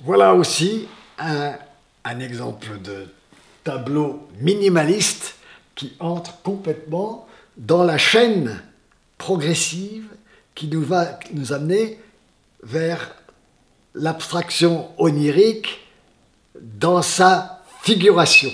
Voilà aussi un, un exemple de tableau minimaliste qui entre complètement dans la chaîne progressive qui nous va nous amener vers l'abstraction onirique dans sa figuration.